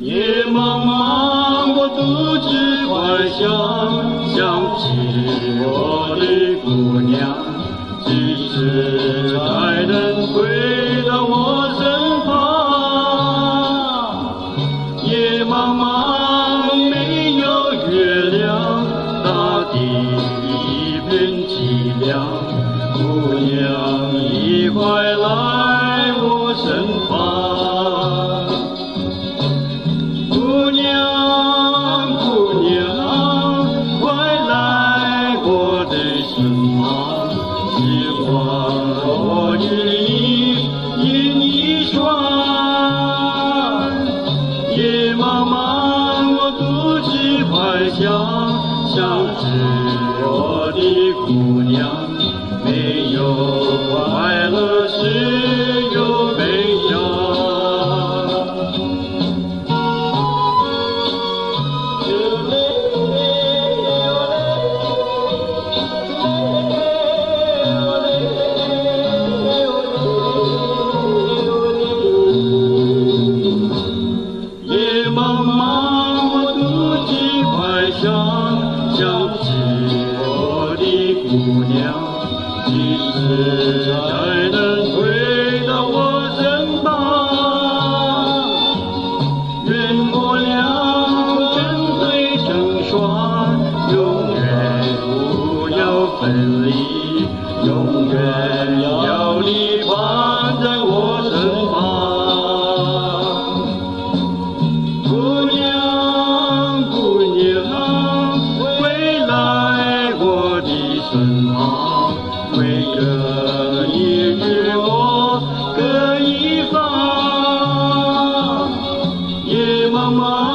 夜茫茫，我独自怀想，想起我的姑娘，几时才能回妈妈，没有月亮，大地一片凄凉，姑娘你快来我身旁。姑娘，姑娘，快来我的身旁，希望我夜茫茫，我独自怀想，想起我的姑娘，没有快乐。姑娘，你是否能回到我身旁？愿我俩成对成双，永远不要分离，永远要你伴。身旁，为这一日我各一方，夜茫茫。